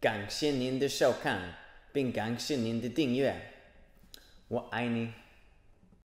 感谢您的收看，并感谢您的订阅。我爱你。